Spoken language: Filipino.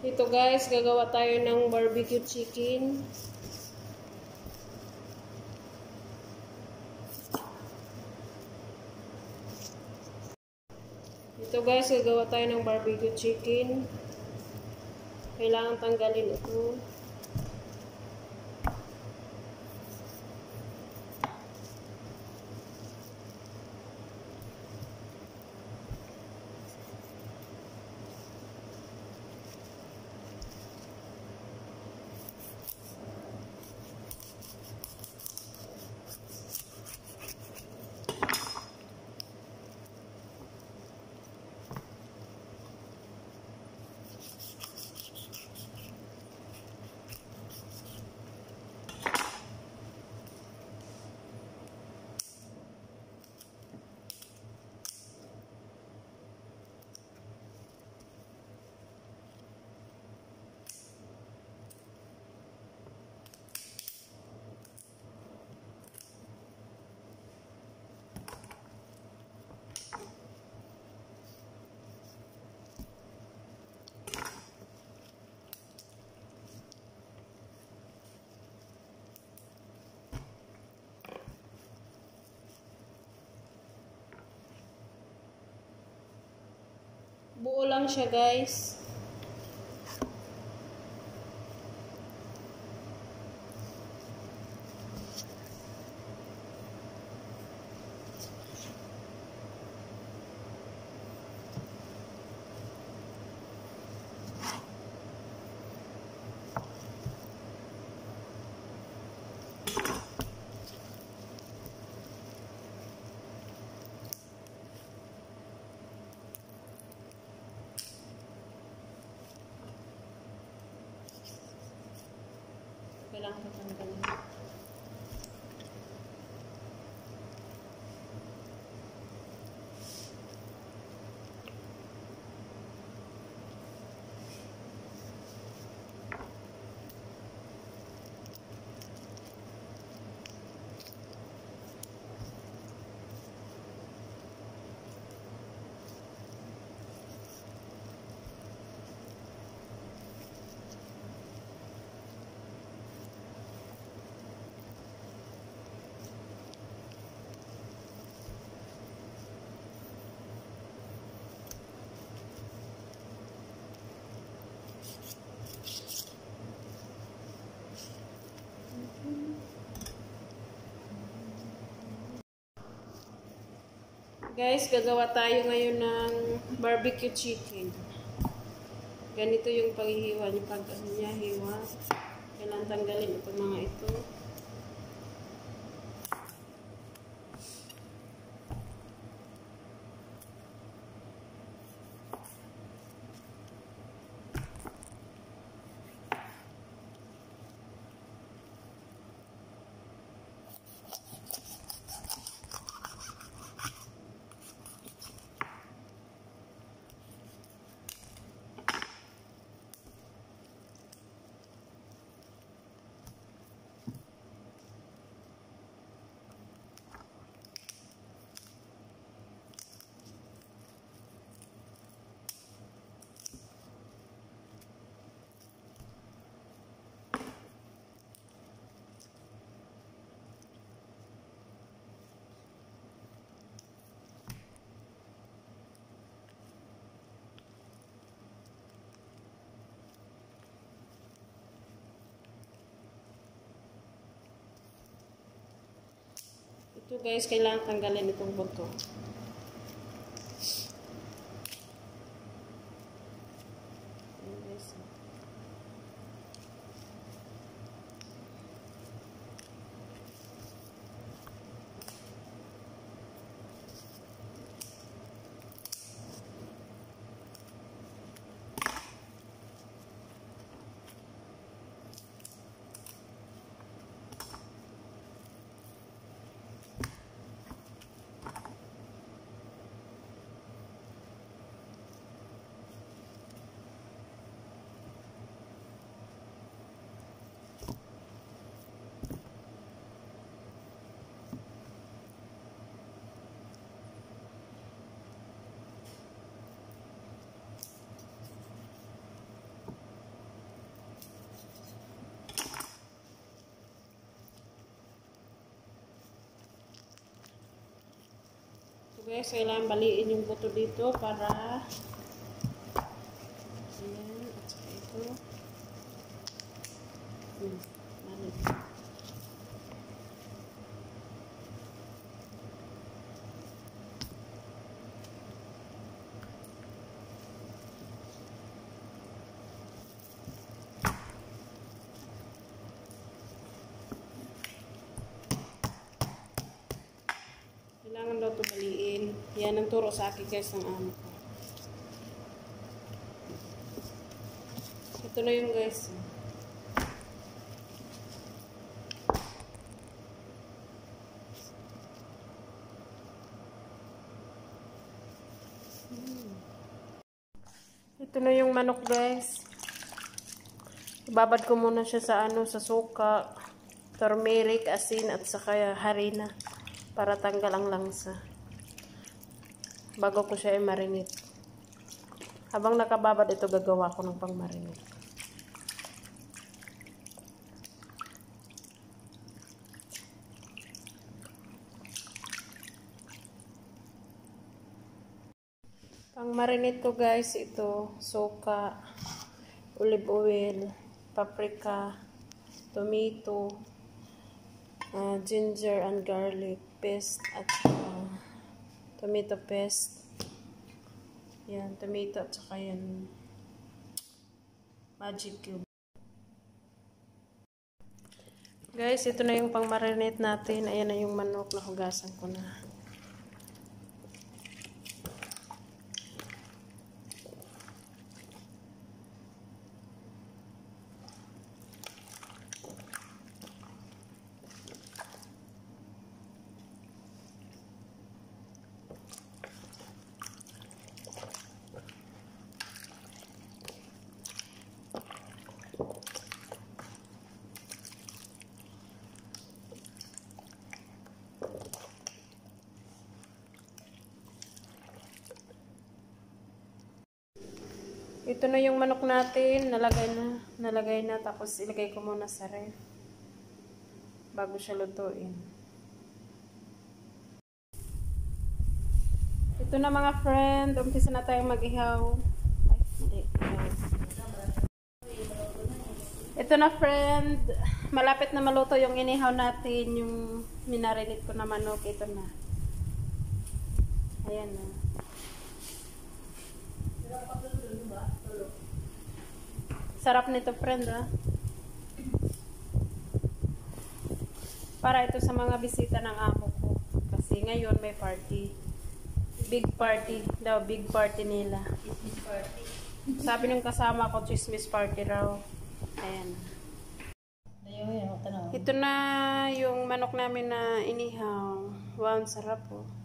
Ito guys, gagawa tayo ng barbecue chicken. Ito guys, gagawa tayo ng barbecue chicken. Kailangan tanggalin ito. Buo lang siya guys. la. Guys, gagawa tayo ngayon ng barbecue chicken. Ganito yung paghihiwa niya. Pag ano niya, hiwa. Kailangan tanggalin itong mga ito. Ito guys, kailangan tanggalin itong buto. Guys, kailangan baliin yung buto dito para ayan, at saka ito hmm, balik. Kailangan daw ito baliin. Yan ang turo sa akin guys ng amo ko. Ito na yung guys. Ito na yung manok guys. Ibabad ko muna siya sa ano, sa suka, turmeric, asin at saka harina para tanggal ang langsa. Bago ko siya i-marinate. Habang nakababad ito, gagawa ko ng pang-marinate. Pang-marinate ko guys, ito, suka, olive oil, paprika, tomato, uh, ginger and garlic paste at uh, tomato paste. Yan, tomato at saka yan magic cube. Guys, ito na yung pang-marinate natin. Ayan na yung manok na hugasan ko na. Ito na yung manok natin. Nalagay na. Nalagay na. Tapos ilagay ko muna sa ref. Bago siya lutuin. Ito na mga friend. Umpisa na tayong mag-ihaw. Ito na friend. Malapit na maluto yung inihaw natin. Yung minarinate ko na manok. Ito na. Ayan na. Sarap nito, friend, ah. Para ito sa mga bisita ng amo ko. Kasi ngayon may party. Big party. Daw, big party nila. Sabi nung kasama ko, chismis party raw. Ayan. Ito na yung manok namin na inihaw. Wow, sarap, oh.